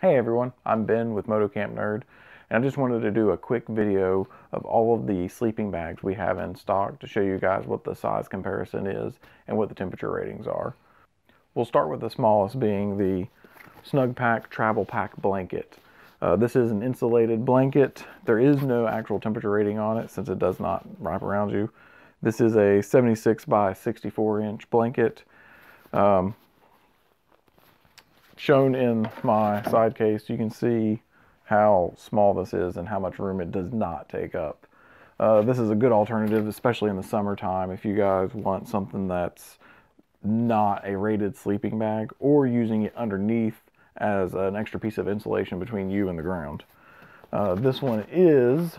Hey everyone, I'm Ben with MotoCamp Nerd, and I just wanted to do a quick video of all of the sleeping bags we have in stock to show you guys what the size comparison is and what the temperature ratings are. We'll start with the smallest being the Snugpak Travelpak Blanket. Uh, this is an insulated blanket. There is no actual temperature rating on it since it does not wrap around you. This is a 76 by 64 inch blanket. Um, shown in my side case, you can see how small this is and how much room it does not take up. Uh, this is a good alternative, especially in the summertime, if you guys want something that's not a rated sleeping bag or using it underneath as an extra piece of insulation between you and the ground. Uh, this one is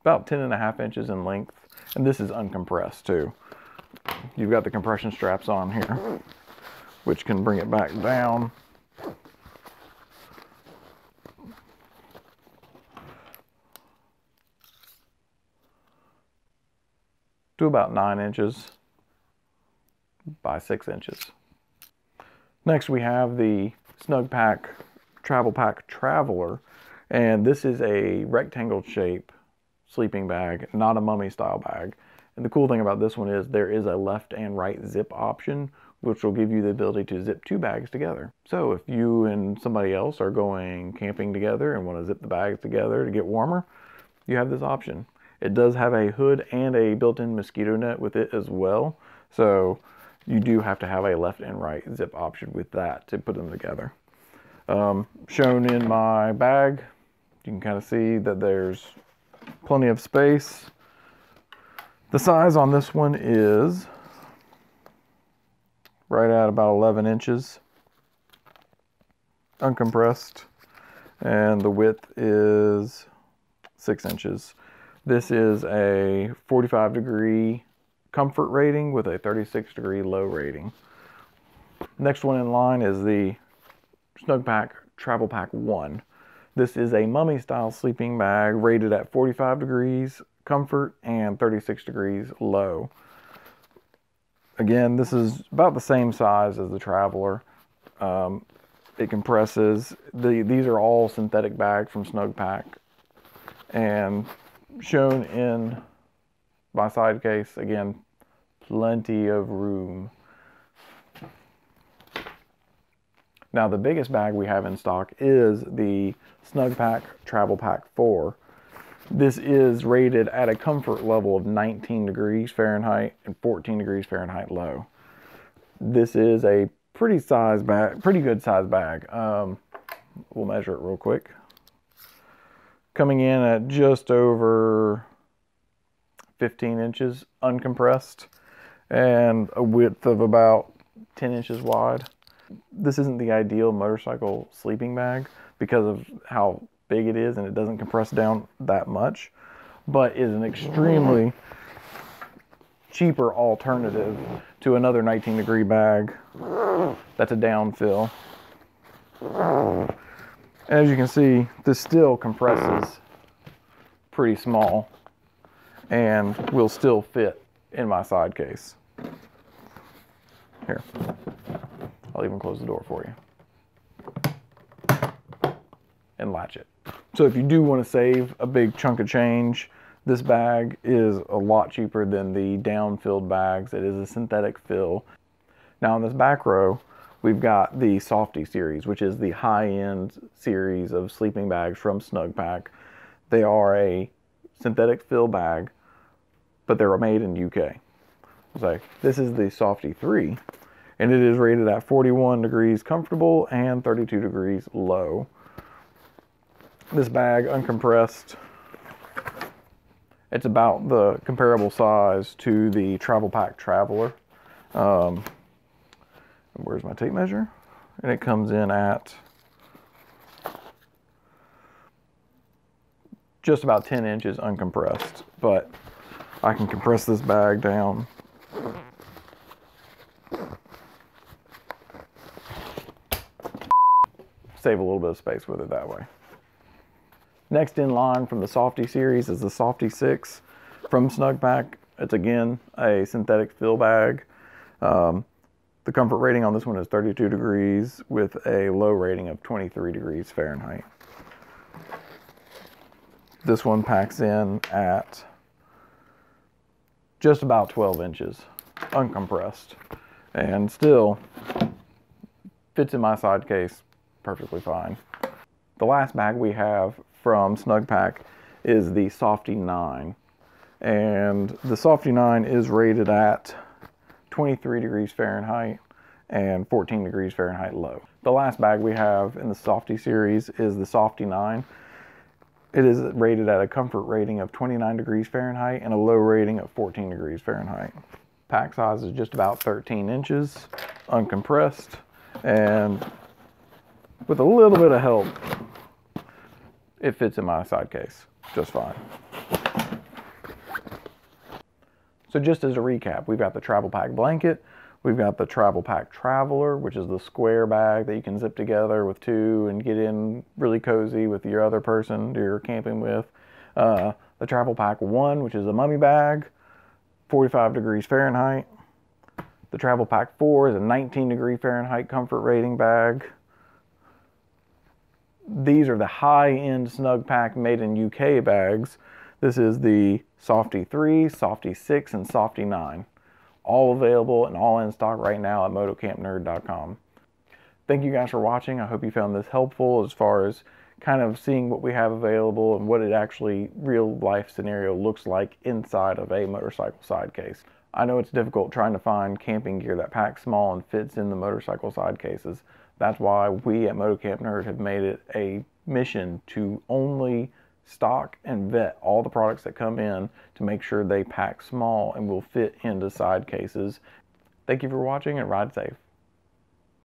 about 10 and a half inches in length, and this is uncompressed too you've got the compression straps on here, which can bring it back down. to about nine inches by six inches. Next we have the Snugpak Travelpak Traveler, and this is a rectangle shape sleeping bag, not a mummy style bag. And the cool thing about this one is there is a left and right zip option, which will give you the ability to zip two bags together. So if you and somebody else are going camping together and want to zip the bags together to get warmer, you have this option. It does have a hood and a built-in mosquito net with it as well. So you do have to have a left and right zip option with that to put them together. Um, shown in my bag, you can kind of see that there's plenty of space. The size on this one is right at about 11 inches uncompressed and the width is 6 inches. This is a 45 degree comfort rating with a 36 degree low rating. Next one in line is the Snugpak Travelpak 1. This is a mummy style sleeping bag rated at 45 degrees comfort and 36 degrees low. Again, this is about the same size as the Traveler. Um, it compresses. The, these are all synthetic bags from Snugpak. And shown in my side case, again, plenty of room. Now the biggest bag we have in stock is the Snugpak Travelpak 4. This is rated at a comfort level of 19 degrees Fahrenheit and 14 degrees Fahrenheit low. This is a pretty size bag, pretty good size bag. Um, we'll measure it real quick. Coming in at just over 15 inches uncompressed and a width of about 10 inches wide. This isn't the ideal motorcycle sleeping bag because of how big it is and it doesn't compress down that much, but is an extremely cheaper alternative to another 19 degree bag that's a downfill. As you can see, this still compresses pretty small and will still fit in my side case. Here, I'll even close the door for you and latch it. So if you do want to save a big chunk of change, this bag is a lot cheaper than the down-filled bags. It is a synthetic fill. Now in this back row, we've got the Softie series, which is the high-end series of sleeping bags from Snugpak. They are a synthetic fill bag, but they're made in UK. So this is the Softie 3, and it is rated at 41 degrees comfortable and 32 degrees low this bag uncompressed. It's about the comparable size to the Travelpak Traveler. Um, where's my tape measure? And it comes in at just about 10 inches uncompressed, but I can compress this bag down. Save a little bit of space with it that way. Next in line from the Softie series is the Softie 6 from Snugpak. It's again a synthetic fill bag. Um, the comfort rating on this one is 32 degrees with a low rating of 23 degrees Fahrenheit. This one packs in at just about 12 inches, uncompressed, and still fits in my side case perfectly fine. The last bag we have from Snugpak is the Softie 9. And the Softie 9 is rated at 23 degrees Fahrenheit and 14 degrees Fahrenheit low. The last bag we have in the Softie series is the Softie 9. It is rated at a comfort rating of 29 degrees Fahrenheit and a low rating of 14 degrees Fahrenheit. Pack size is just about 13 inches, uncompressed, and with a little bit of help, it fits in my side case just fine. So just as a recap, we've got the Travelpak blanket, we've got the Travelpak traveler, which is the square bag that you can zip together with two and get in really cozy with your other person you're camping with. Uh, the Travelpak one, which is a mummy bag, 45 degrees Fahrenheit. The Travelpak four is a 19 degree Fahrenheit comfort rating bag. These are the high-end Snugpak made in UK bags. This is the Softie 3, Softie 6, and Softie 9. All available and all in stock right now at motocampnerd.com. Thank you guys for watching. I hope you found this helpful as far as kind of seeing what we have available and what it actually real life scenario looks like inside of a motorcycle side case. I know it's difficult trying to find camping gear that packs small and fits in the motorcycle side cases. That's why we at Motocamp Nerd have made it a mission to only stock and vet all the products that come in to make sure they pack small and will fit into side cases. Thank you for watching and ride safe.